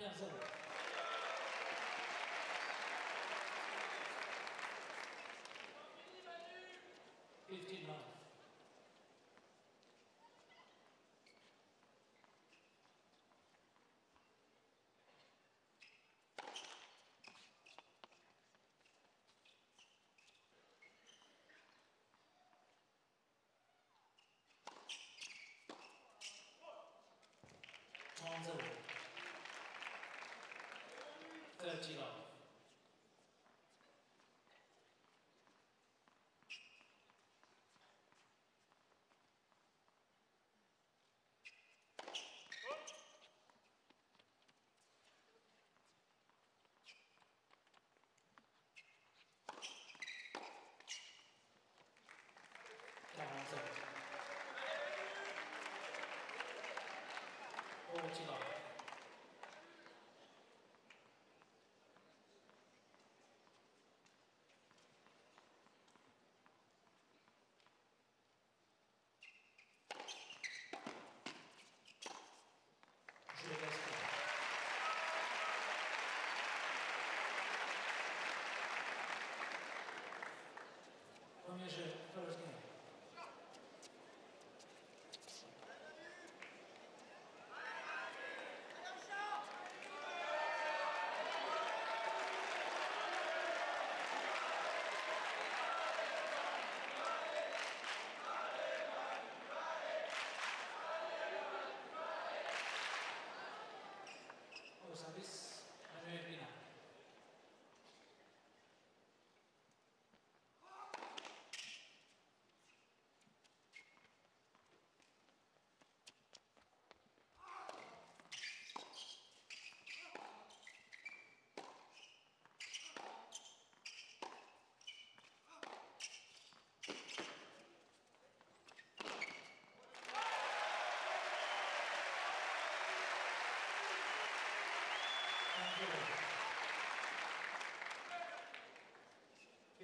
Yeah, so. Fifteen miles. Tom's over. Thirty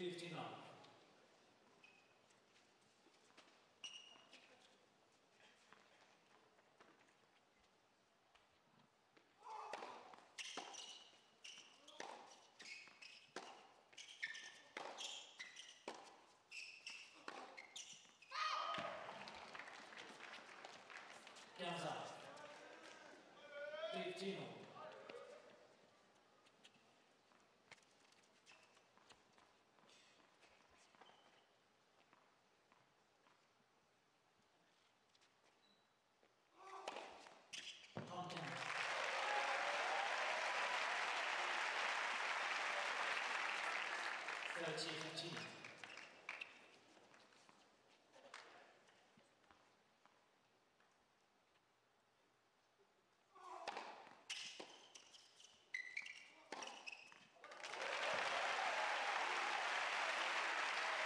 59. Chiamo Sassi. 15. 二十七，二十八，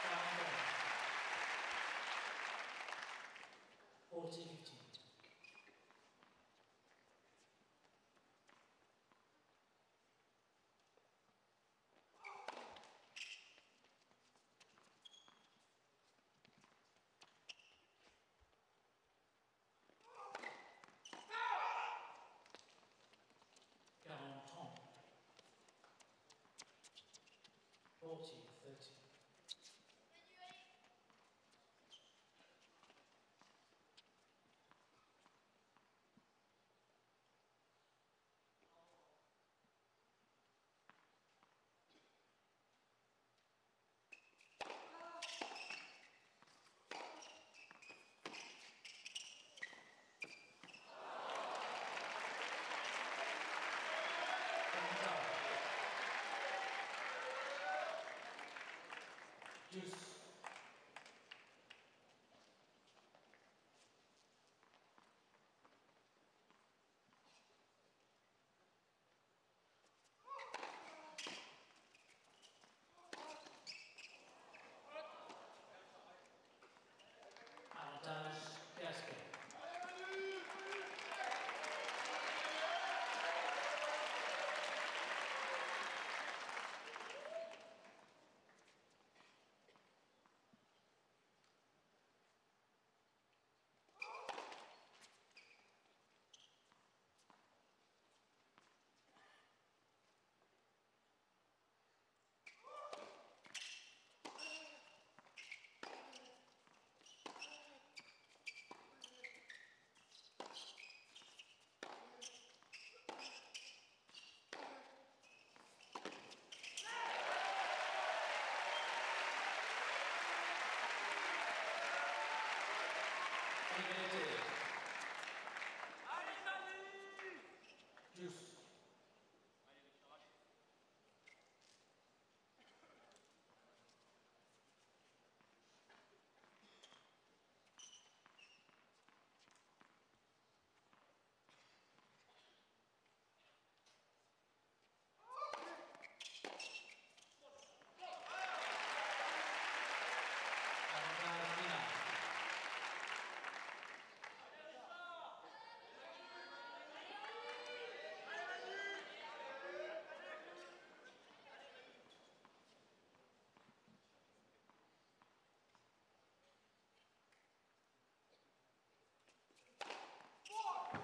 二十九，三十，三十，40. Just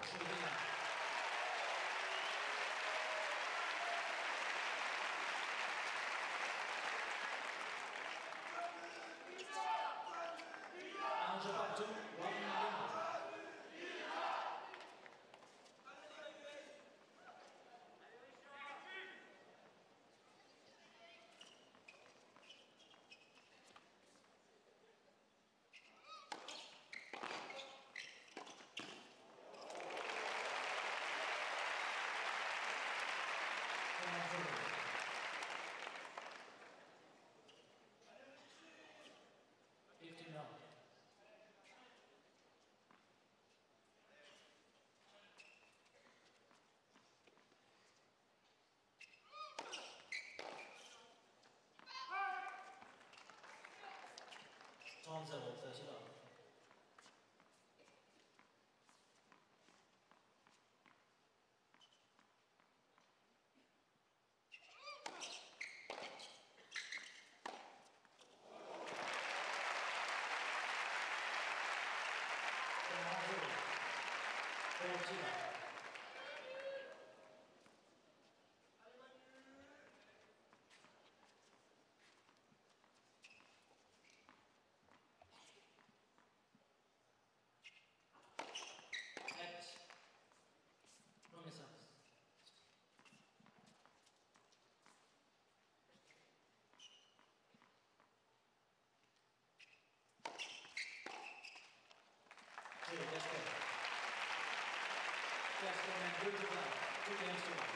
Thank you. コンサートをは Just go and do the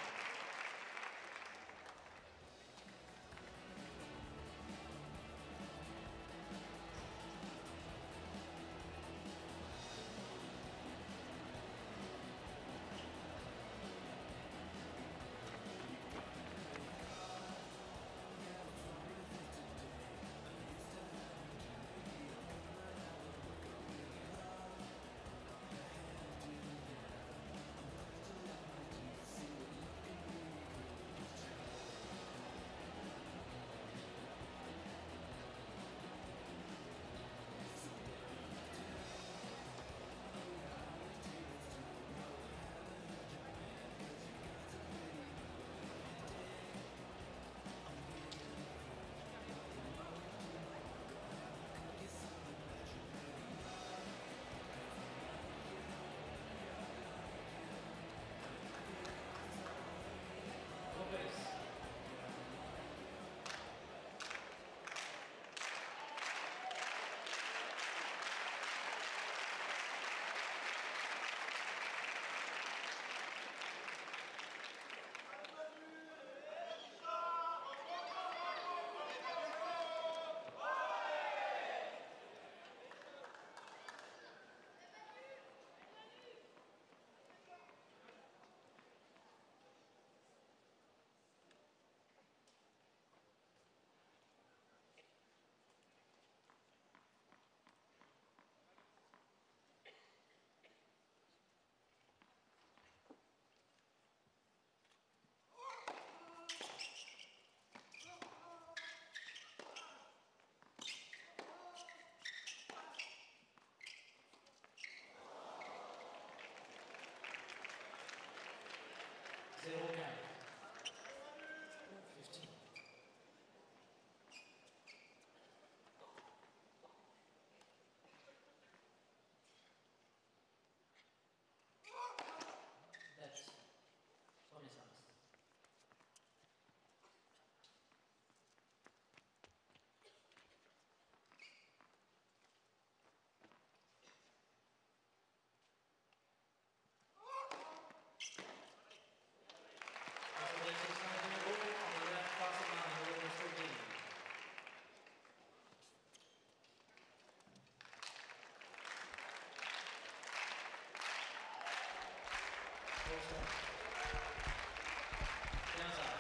Piazza,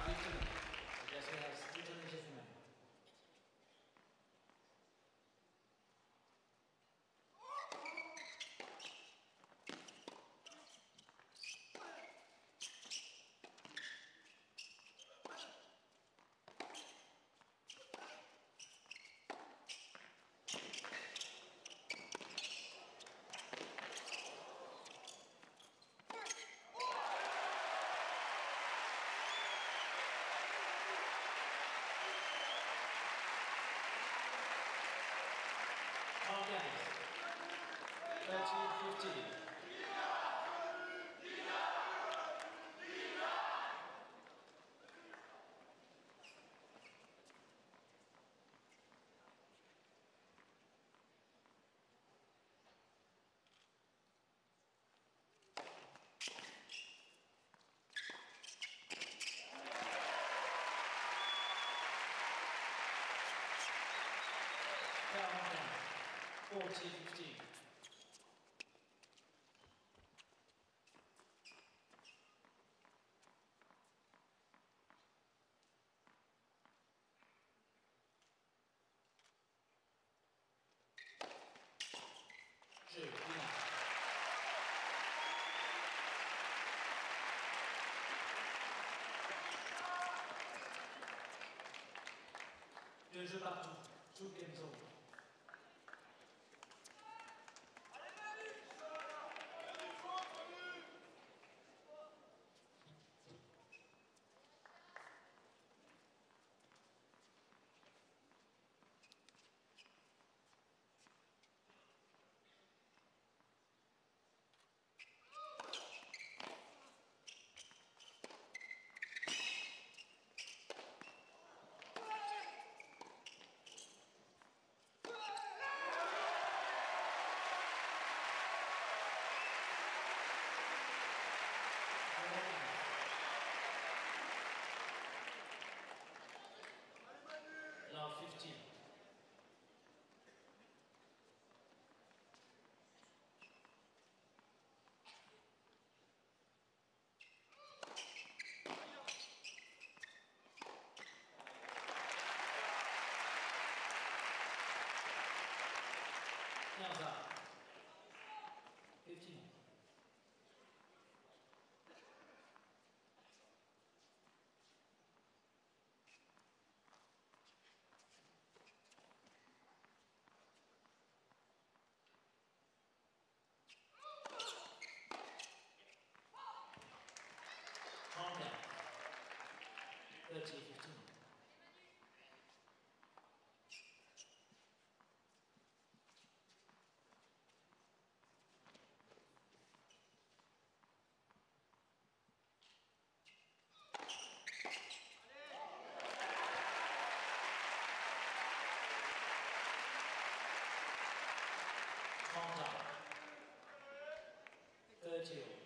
15. Piazza has 269. Hawkins. 30 50. Hawkins. 40 Monsieur Guillaume. เออจิเอ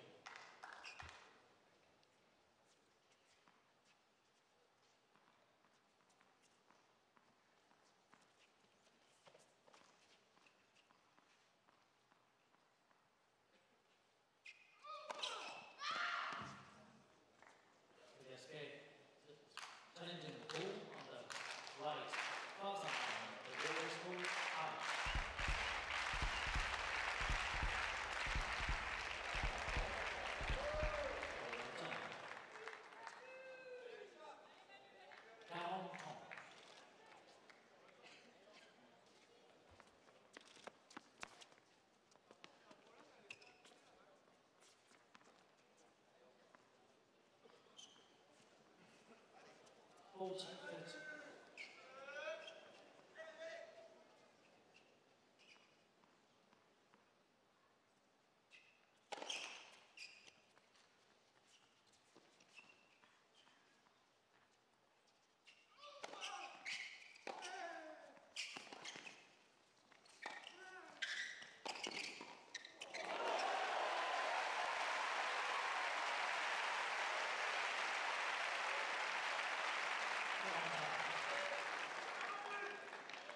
Forty,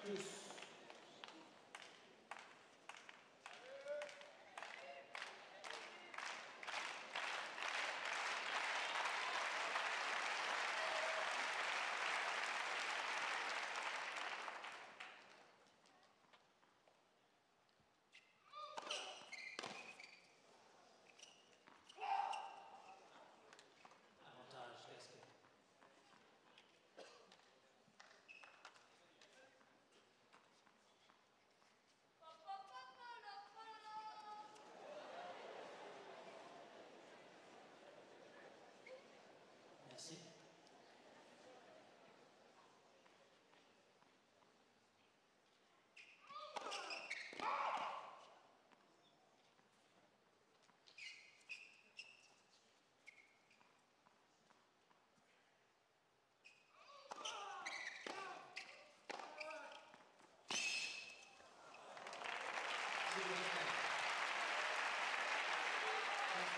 thirty.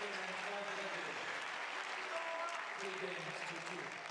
Three games to two.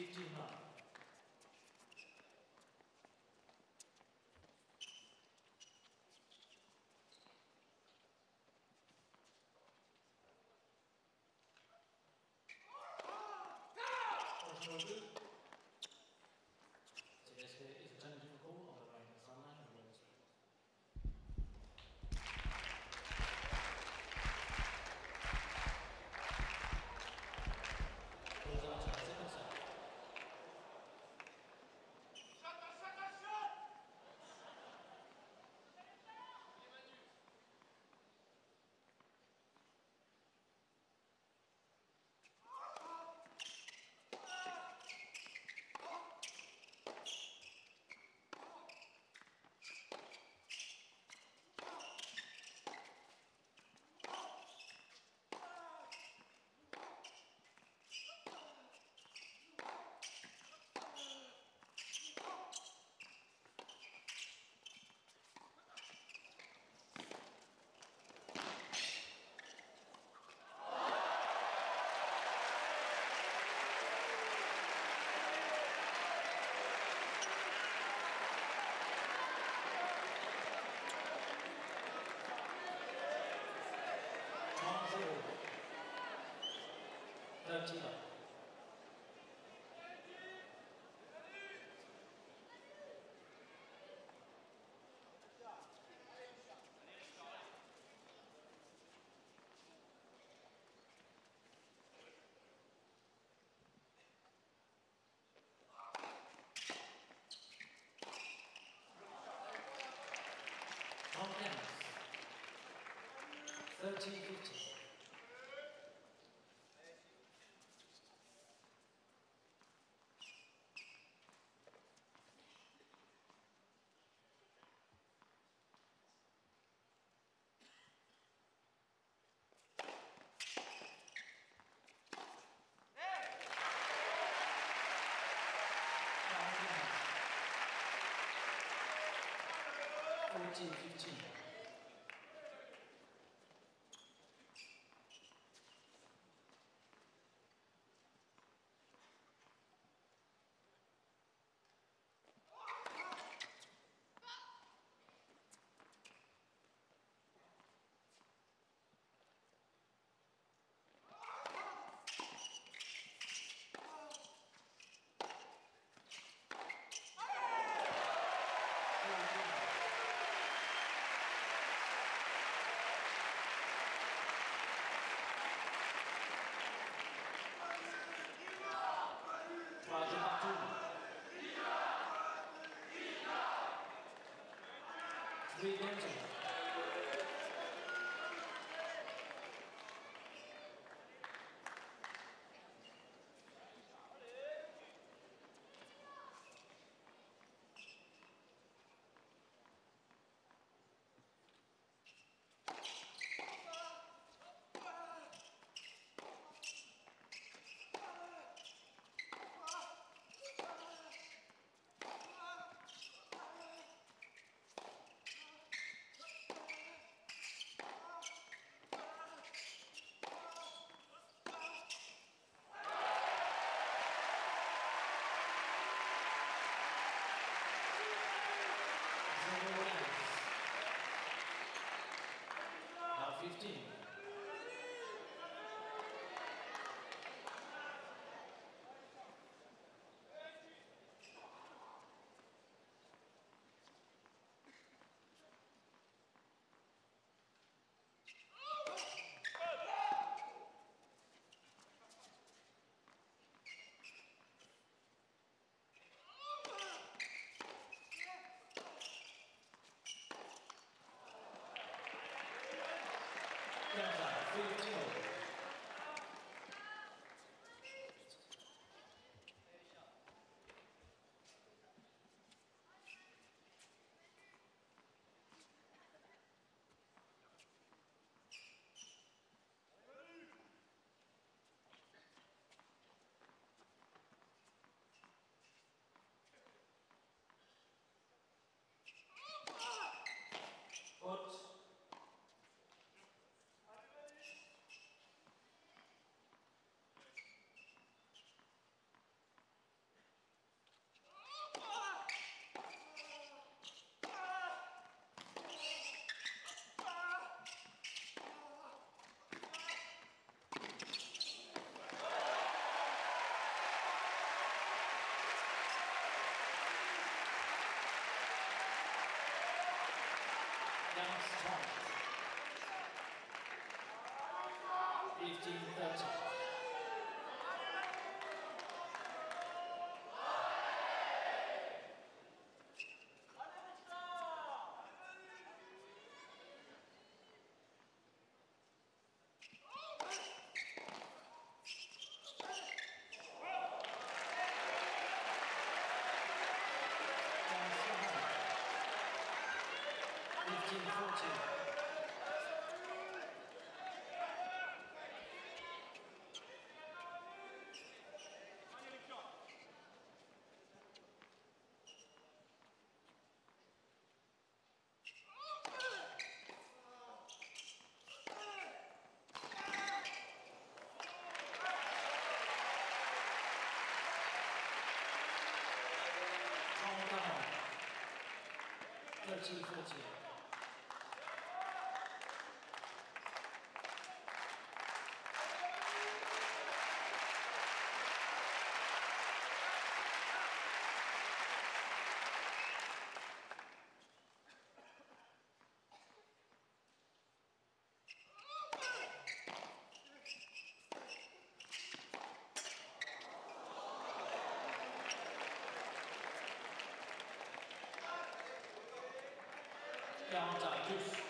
15 high. Thank you. ラチ 13, 15. 1915. Three Gott 进父亲。这是父亲。À tous.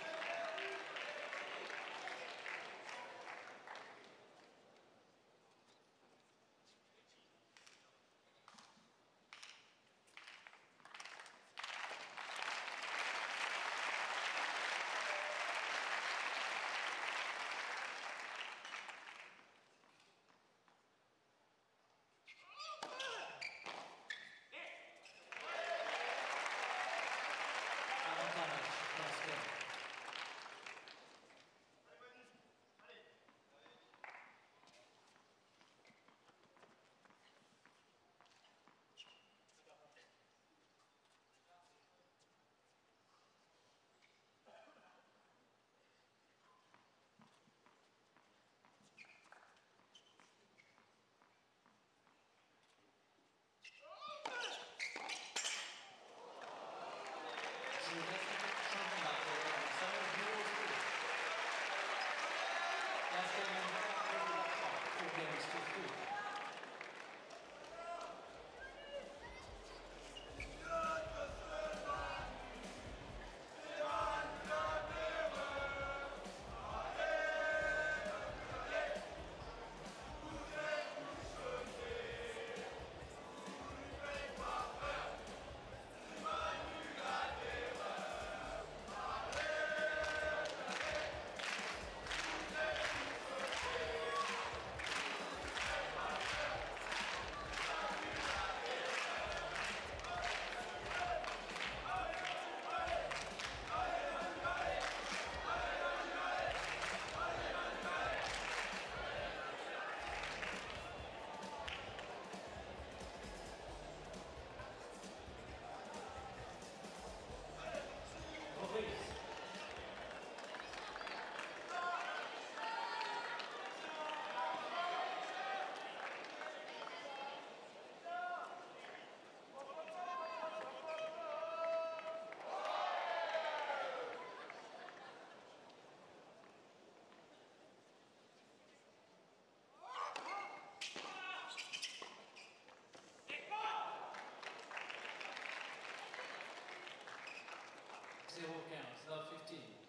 It's all counts. 15.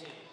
14.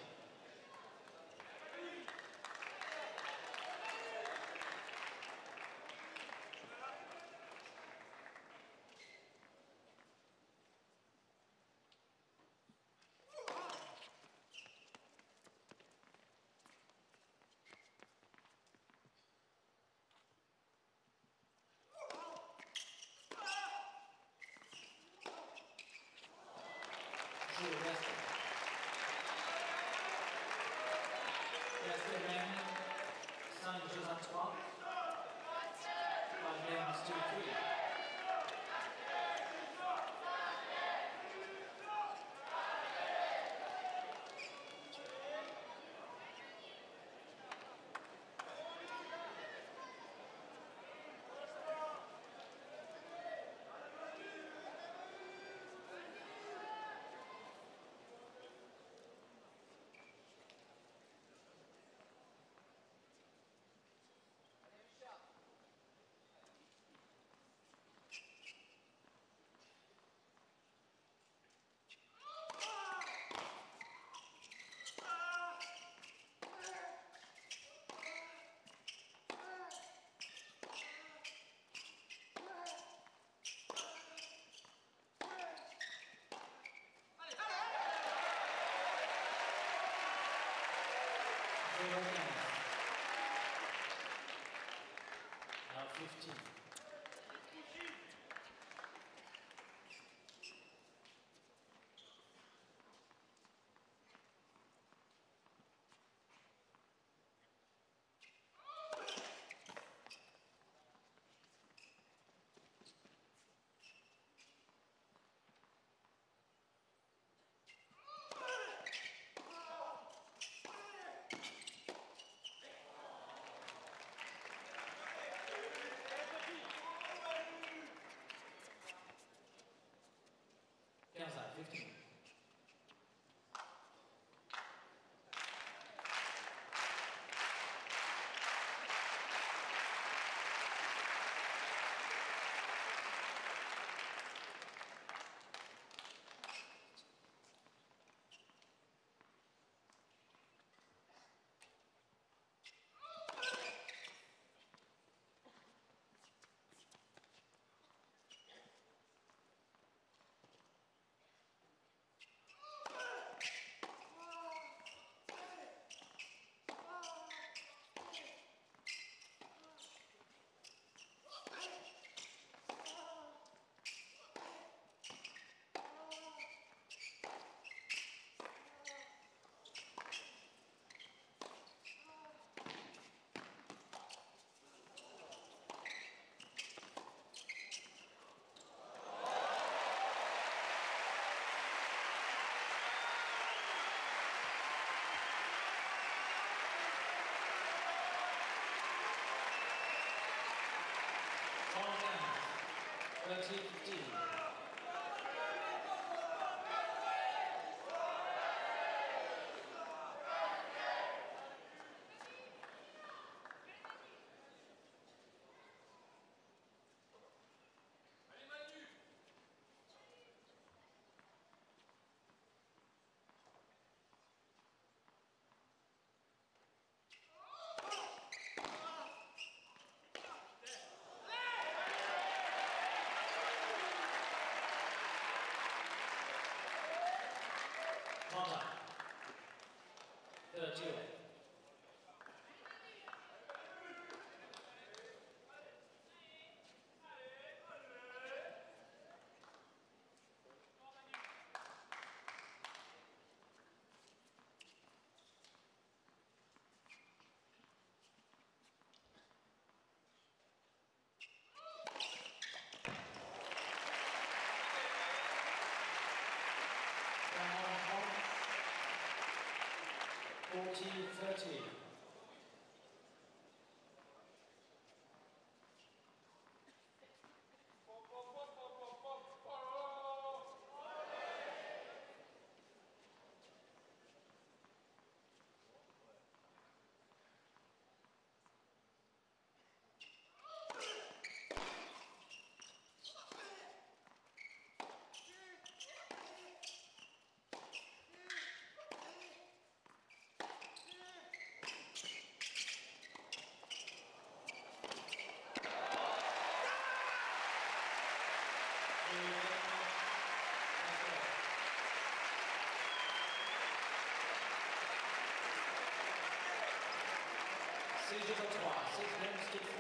Now 15. Can't say 15. 1915. do it. 14.30. the clock. Six minutes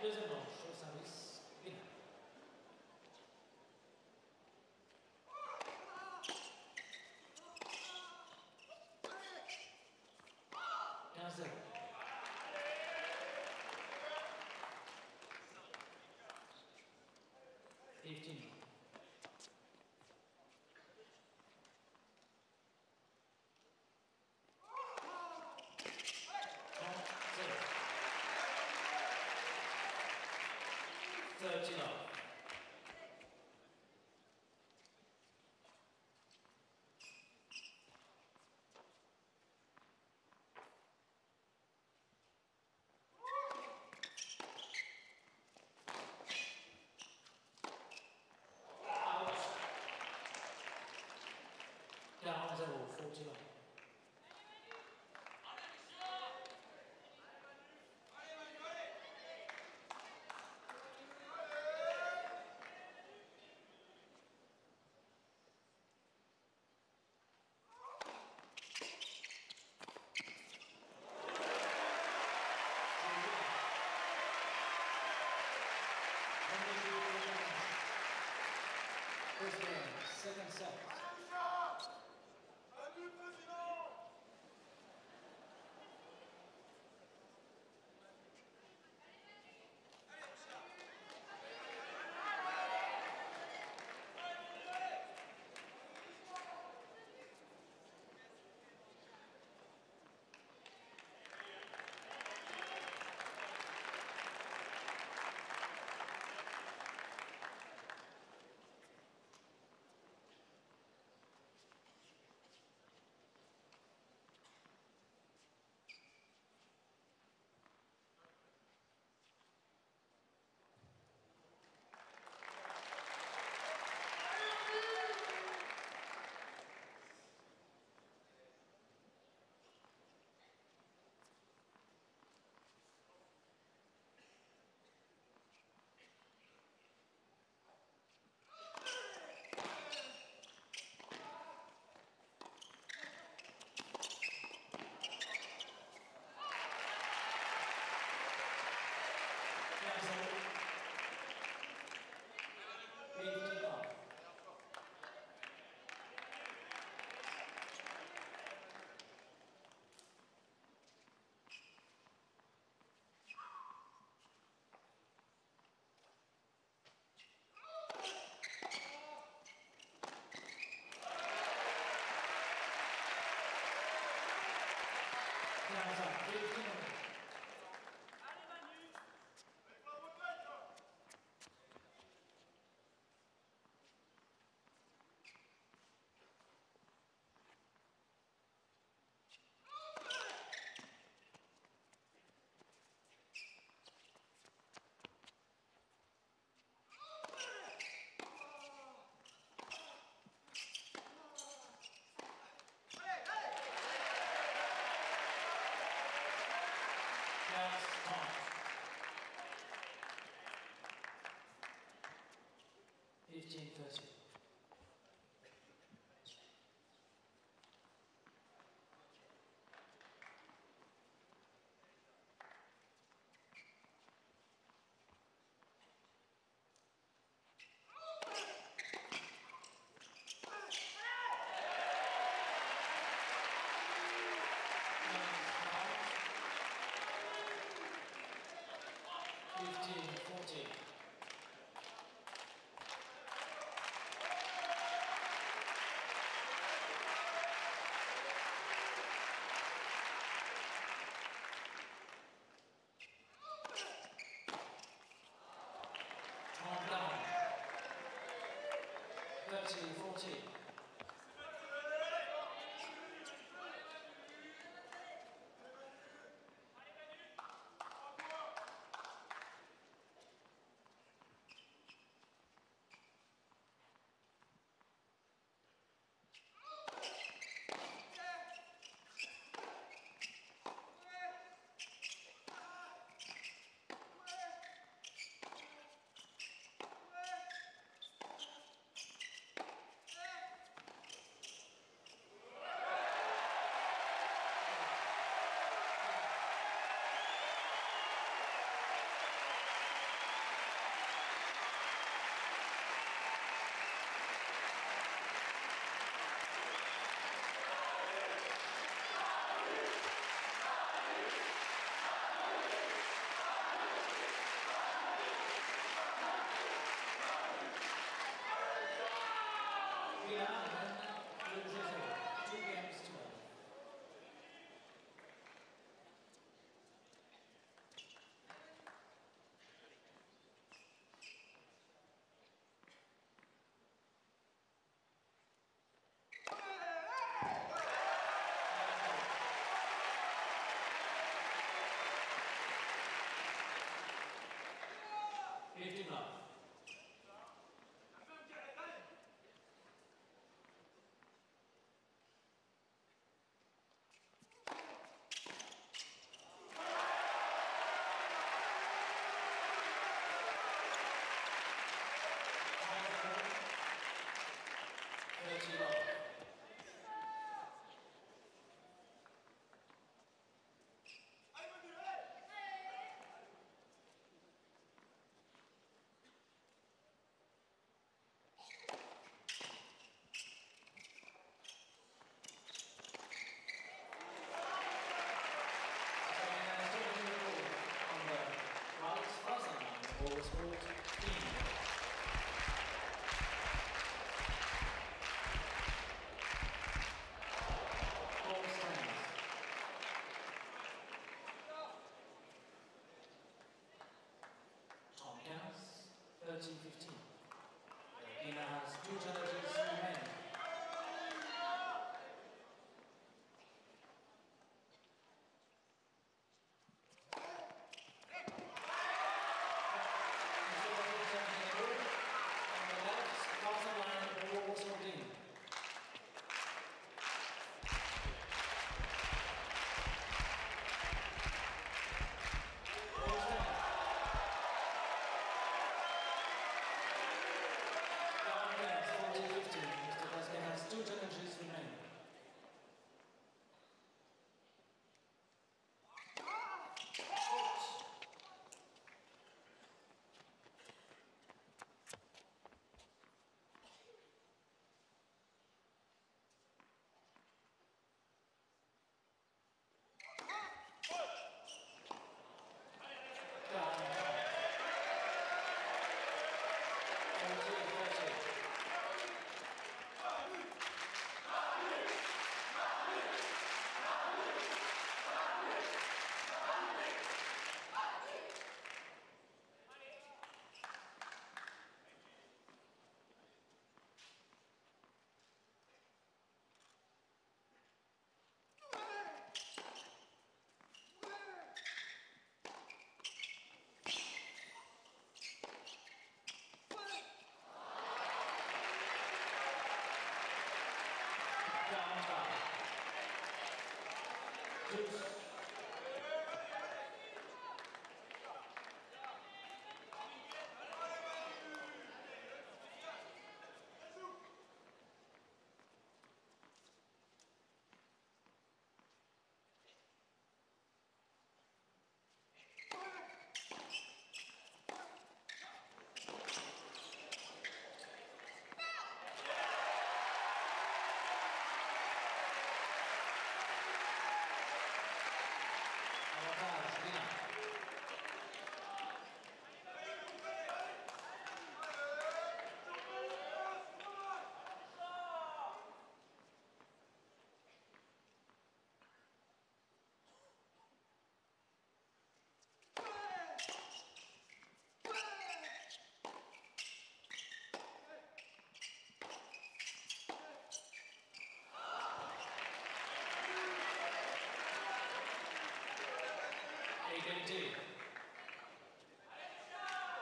Guinée. Quinze. Fifteen. 진아 진아 야, 항상 오고 오지 Jai Jai 13 14. 59. Thirteen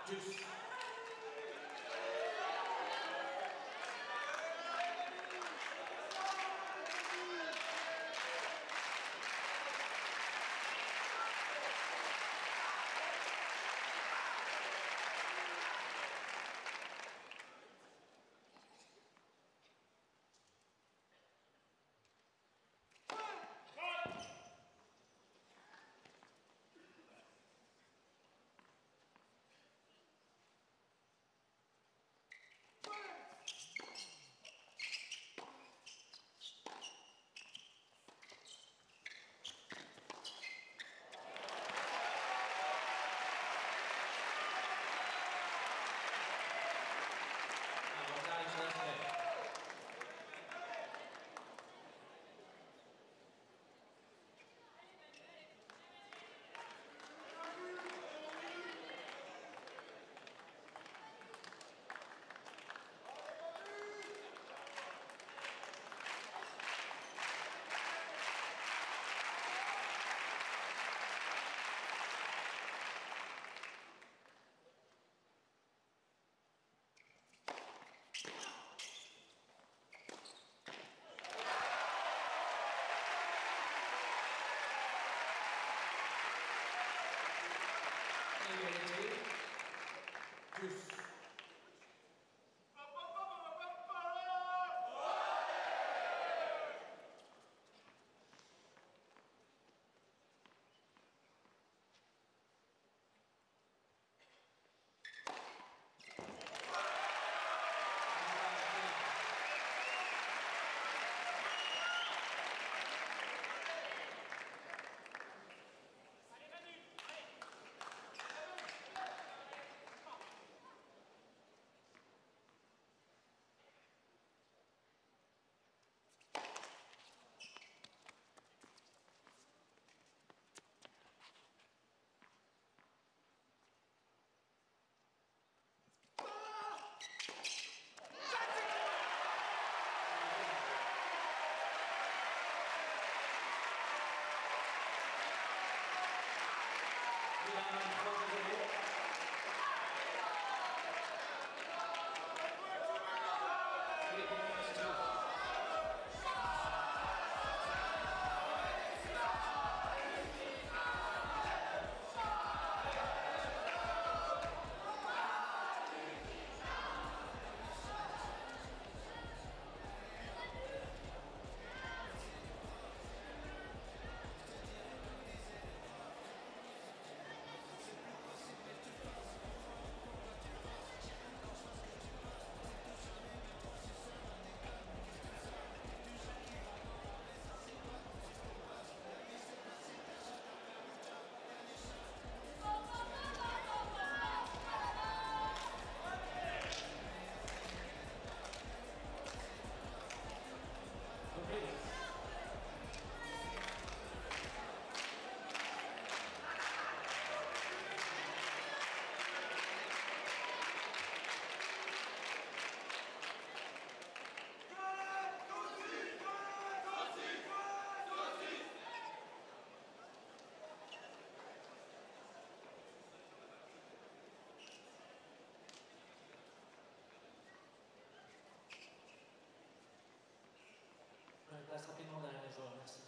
just Rebound, Passe rapidement derrière les joueurs, merci.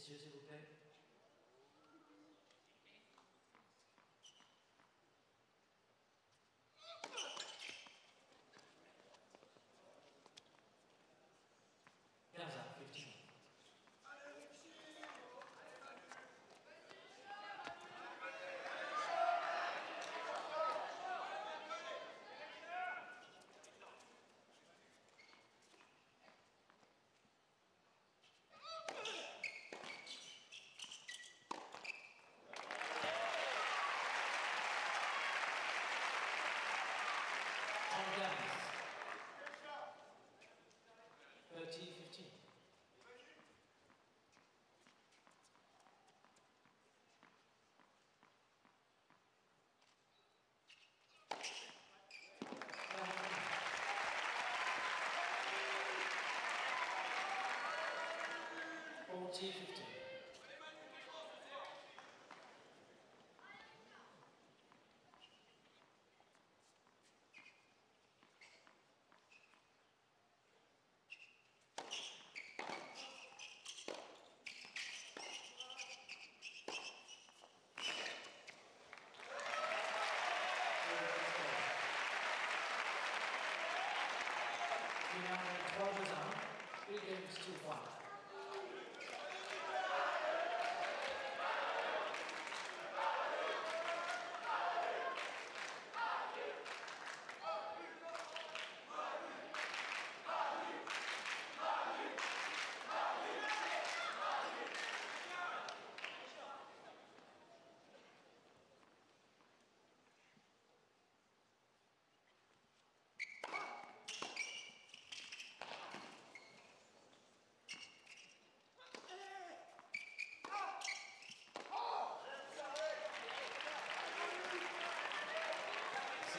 Messieurs, s'il vous plaît. Quinze ans, 15. On guns. 30, 15. Forty, fifteen. Finale 12 ans, 3 games to 1.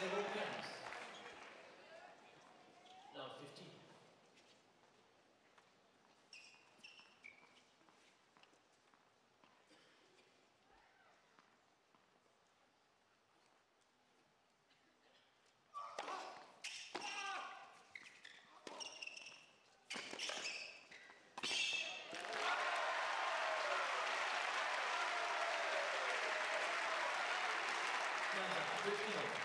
Now 15. Thank you.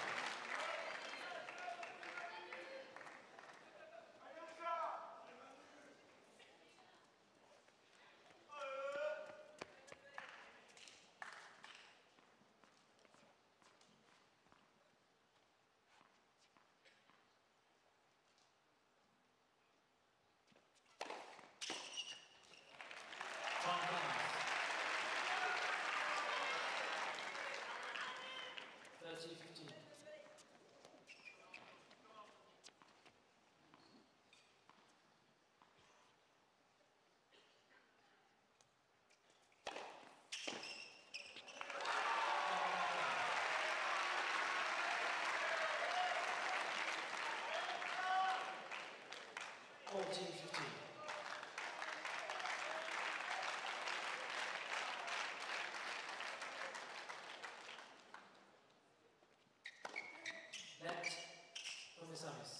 14, 15.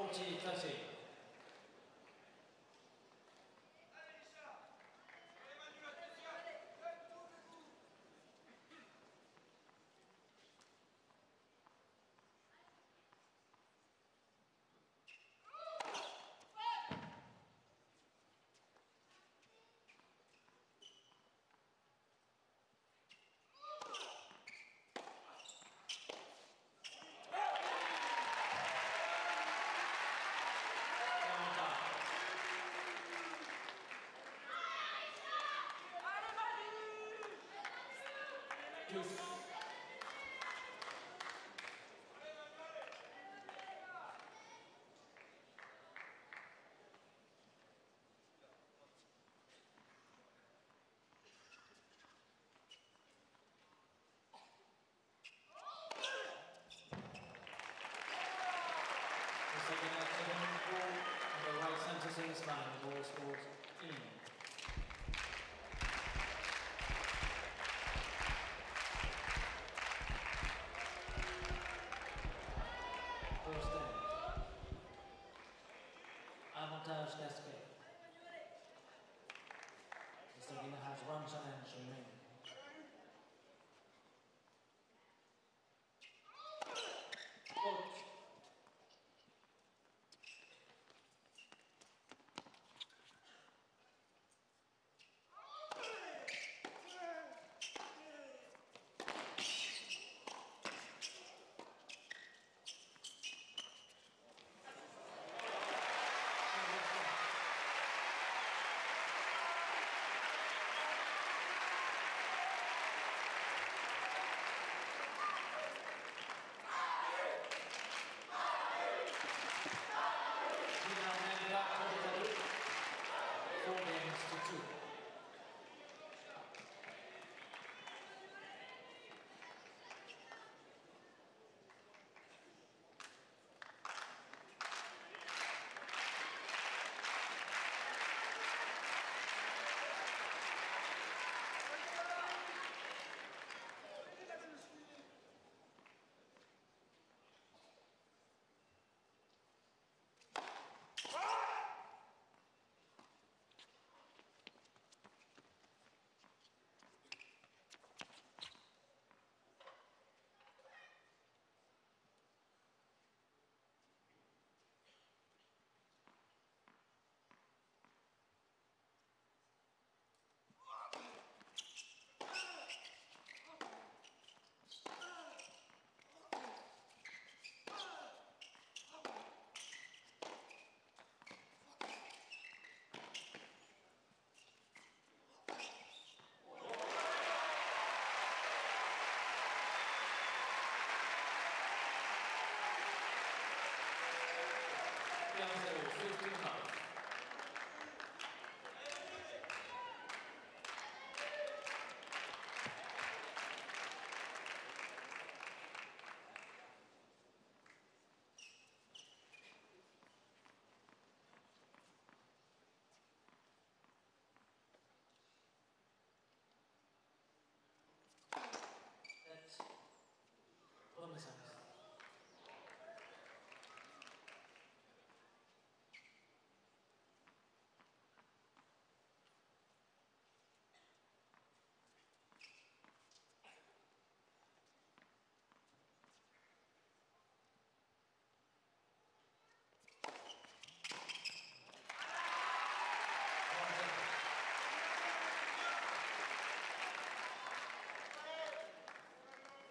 40 30. Ball scores in. First down. D'escape. Mr. Guinard has one challenge remaining.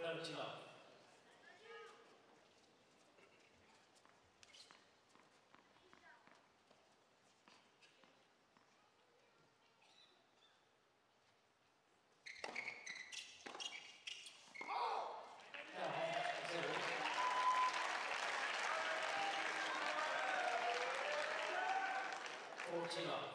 から内側こっち側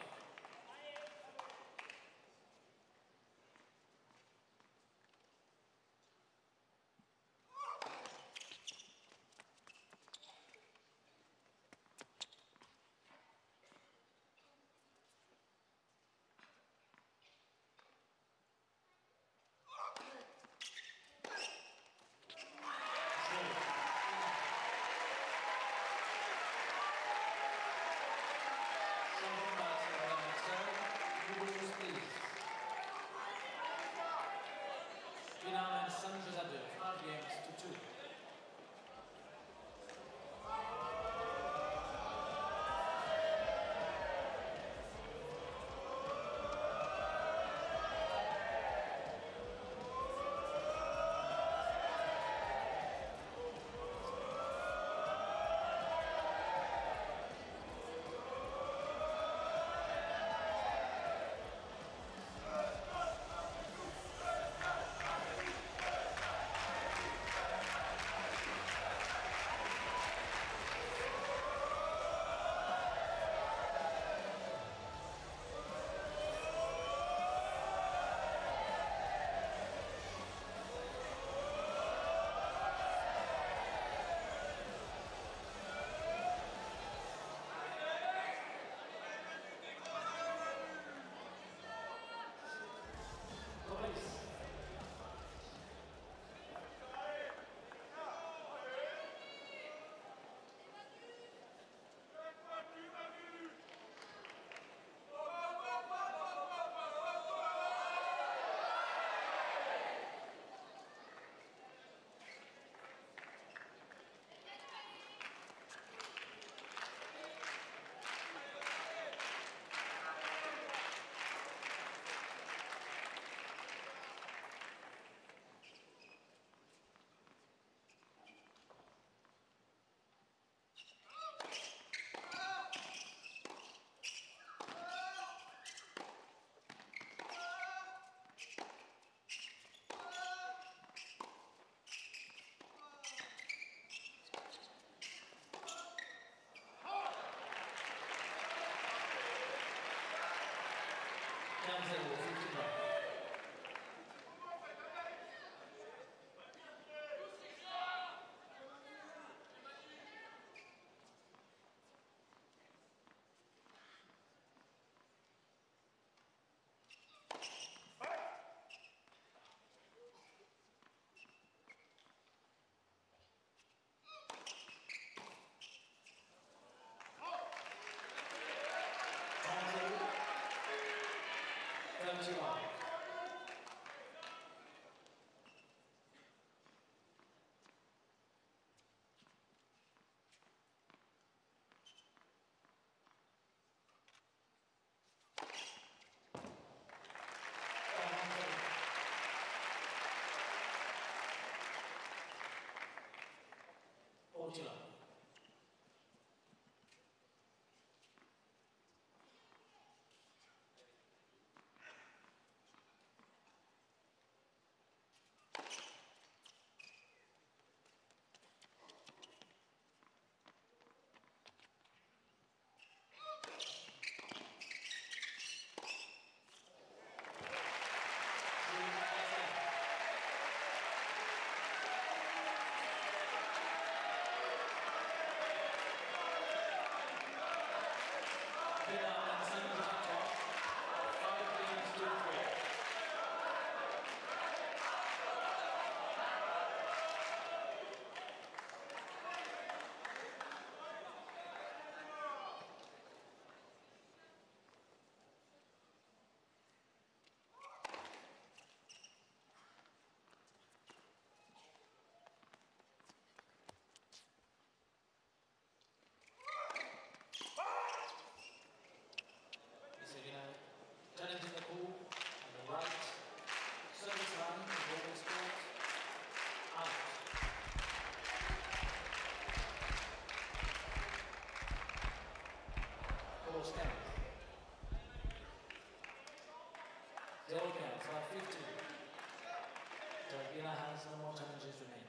41こちら。The pool on the right. Service line, Golden Sport. Out. Ball stand. Fifty. Targina has no more challenges remaining.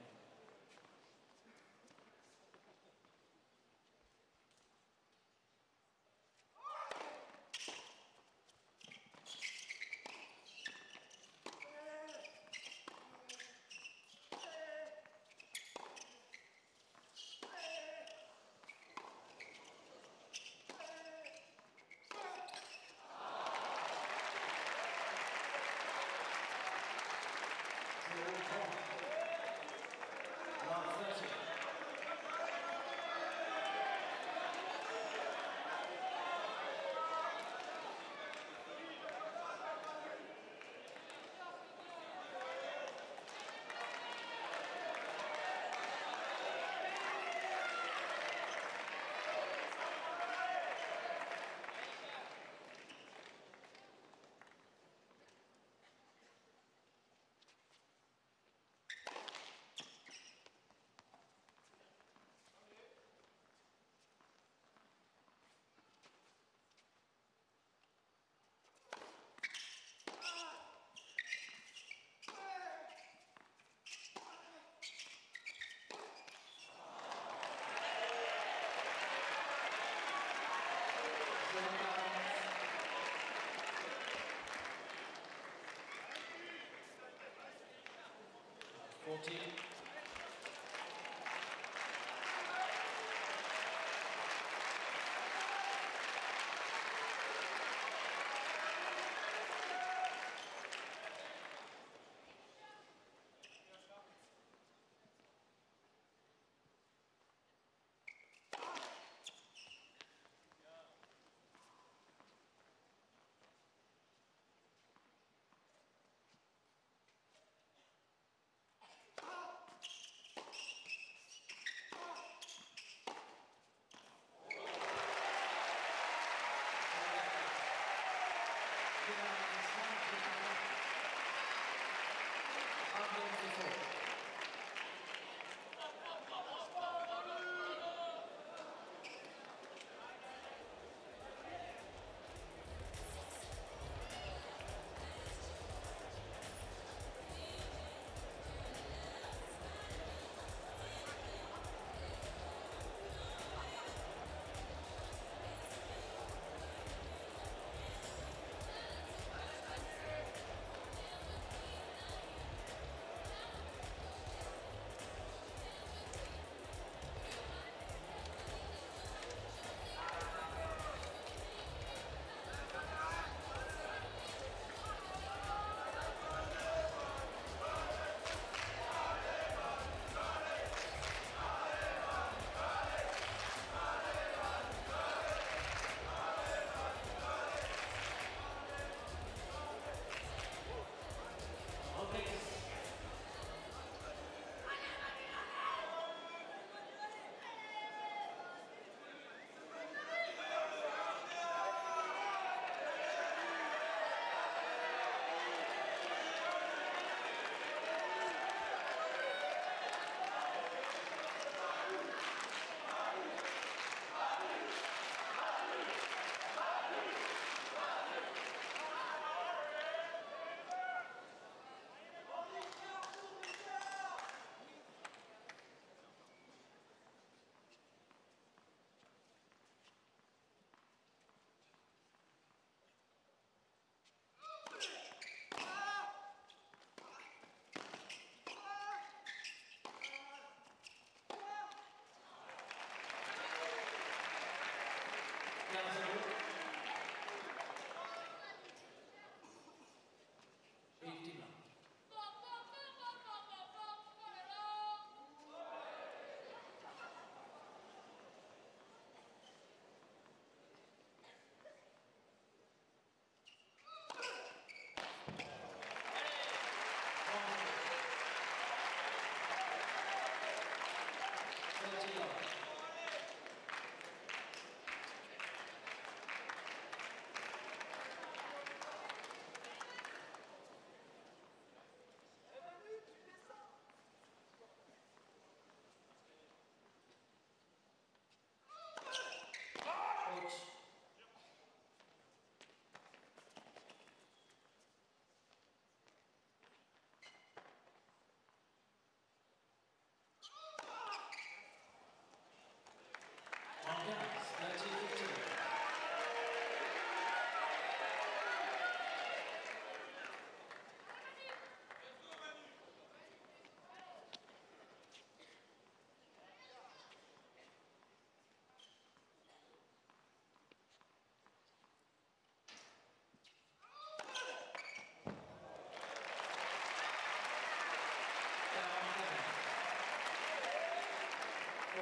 Forty.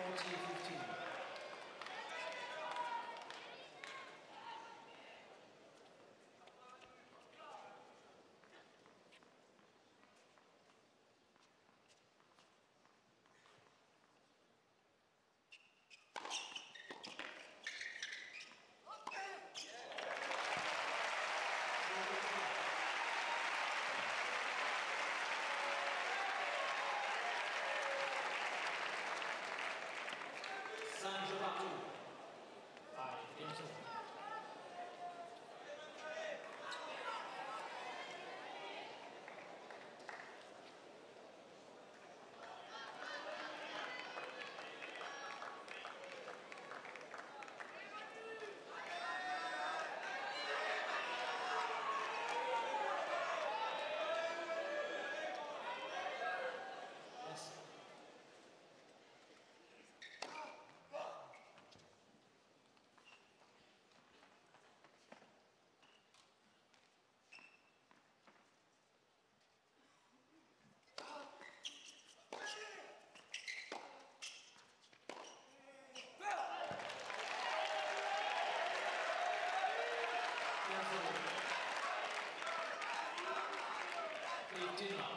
14, 15. Love. Downside,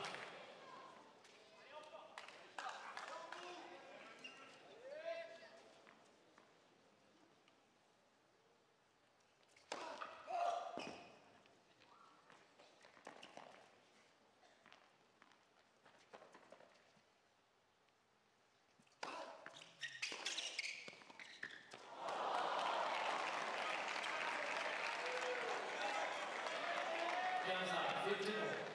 down side, 15.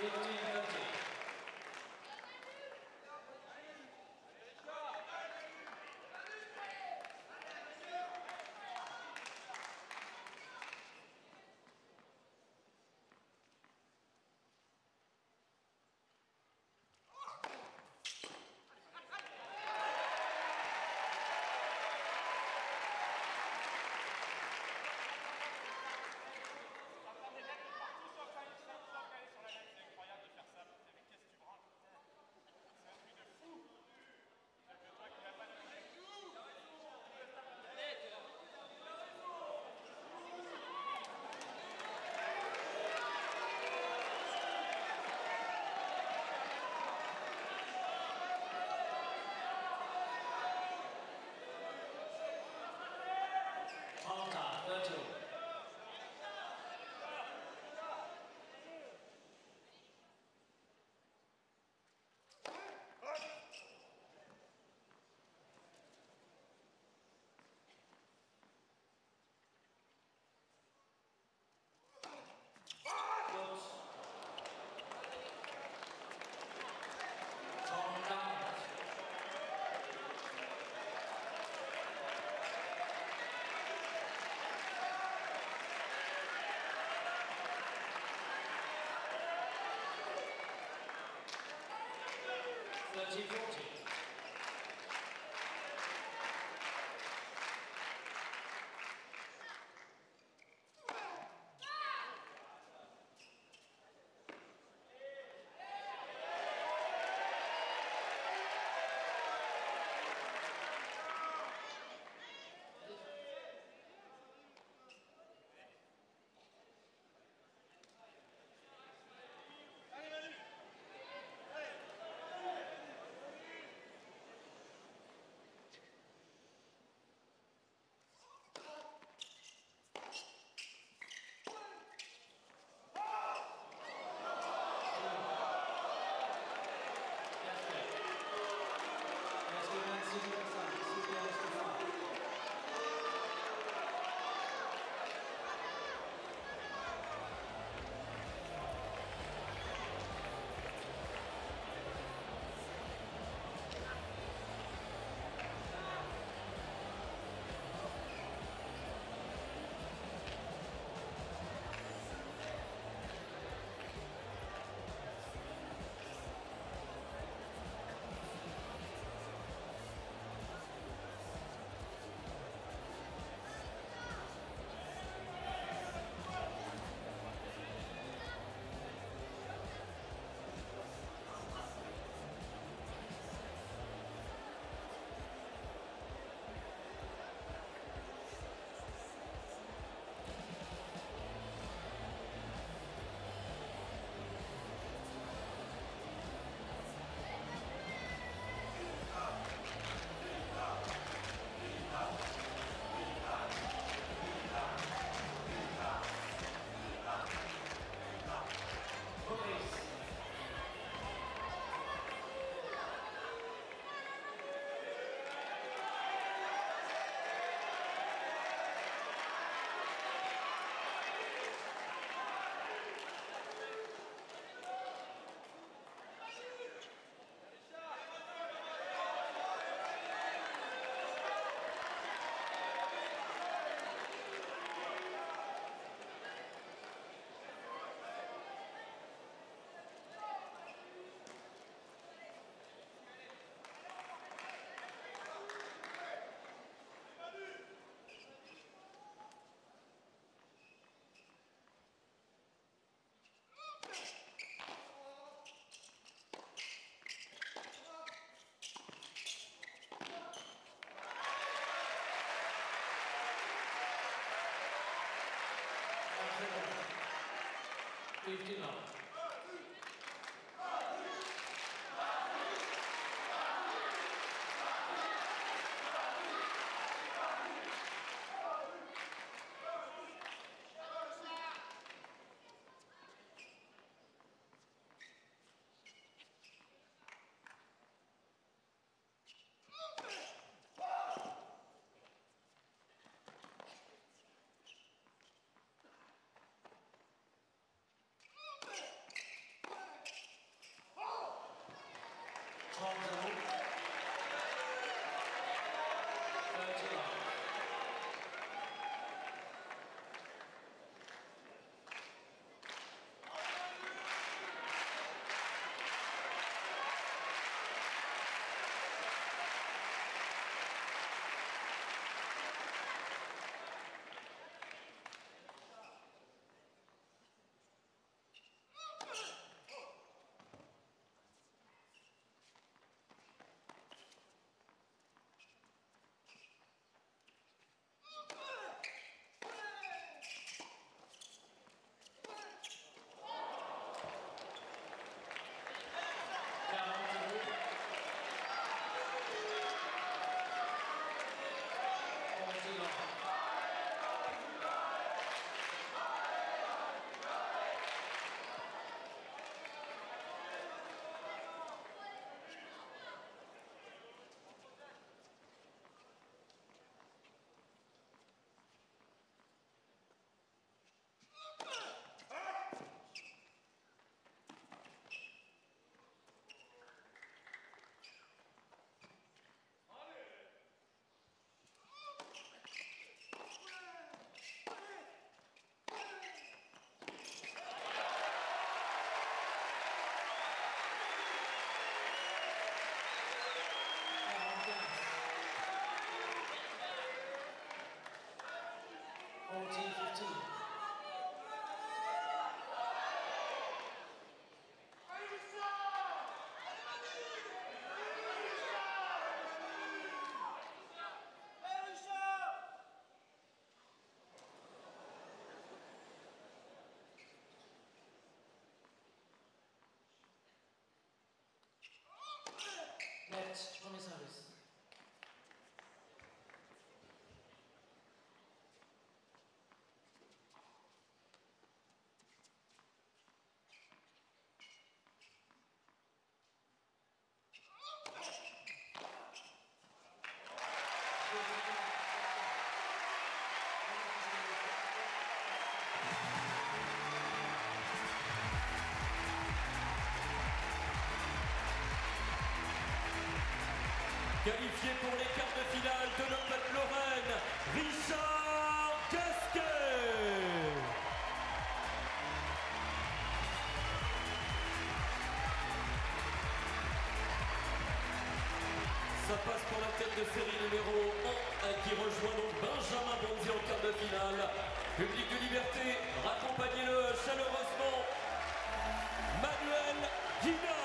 15, 13. Thank you. fifty dollars. Alonso. certinho. Next, Thomas Harris. qualifié pour les quarts de finale de l'Open Lorraine, Richard Gasquet. Ça passe pour la tête de série numéro 1 hein, qui rejoint donc Benjamin Bonzi en quart de finale. Public de liberté, raccompagnez-le chaleureusement. Manuel Guinard.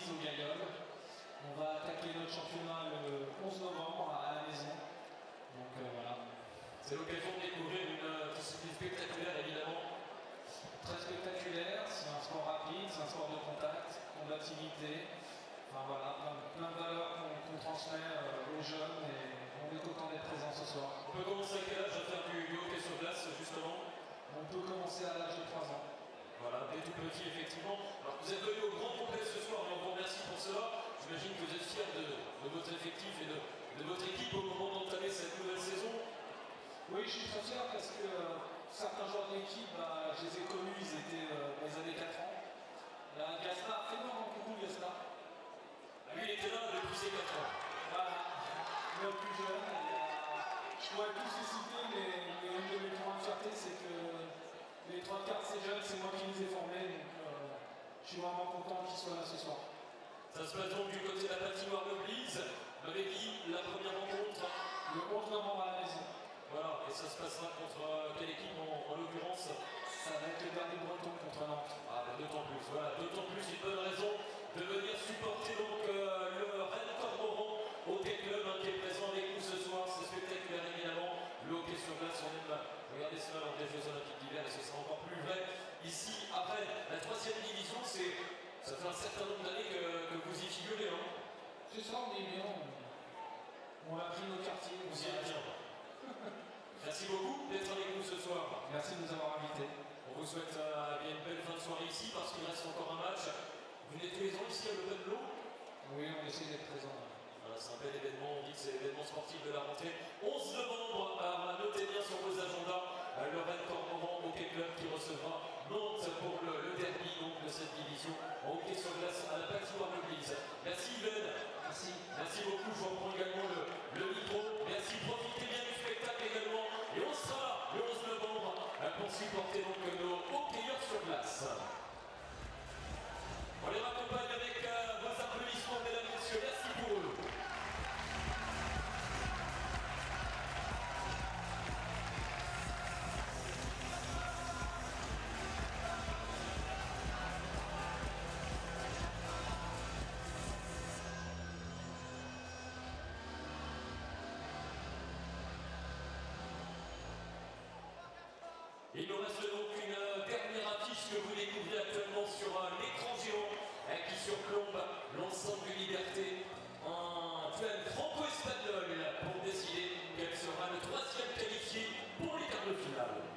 Au Gaillol. On va attaquer notre championnat le 11 novembre à la maison. Donc euh, voilà, C'est l'occasion de découvrir une euh, discipline spectaculaire évidemment. très spectaculaire, c'est un sport rapide, c'est un sport de contact, combativité. Enfin voilà, plein, plein de valeurs qu'on transmet euh, aux jeunes et on est content d'être présent ce soir. On peut commencer à quel âge à faire du, du hockey sur glace justement On peut commencer à l'âge de 3 ans. Voilà, dès tout petit effectivement. Vous êtes venu au grand complet ce soir et on vous remercie pour cela. J'imagine que vous êtes fiers de, de votre effectif et de, de votre équipe au moment d'entamer cette nouvelle saison. Oui, je suis très fier parce que euh, certains joueurs de l'équipe, bah, je les ai connus, ils étaient euh, dans les années 4 ans. Il y a Gaspard, fais-moi un coucou Gaspard. Ah, Lui, il était là depuis ses 4 ans. Voilà, le plus jeune. Je pourrais tous les citer, mais, mais une de mes plus grandes fiertés, c'est que les trois quarts de ces jeunes, c'est moi qui les ai formés. Donc euh, je suis vraiment content qu'ils soient là ce soir. Ça se passe donc du côté de la patinoire Il nous reste donc une euh, dernière affiche que vous découvrez actuellement sur euh, l'écran géant euh, qui surplombe l'ensemble de Liberté. Un duel franco-espagnol pour décider quel sera le troisième qualifié pour les quarts de finale.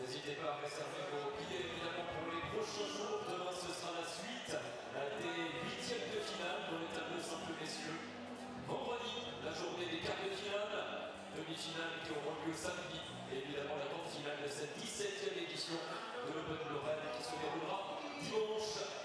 N'hésitez pas à réserver vos billets évidemment pour les prochains jours. Demain ce sera la suite des huitièmes de finale dans les tableaux simples messieurs. Vendredi, la journée des quarts de finale, demi-finale qui auront lieu samedi. Et évidemment la grande finale de cette 17e édition de l'Open Lorraine qui se déroulera dimanche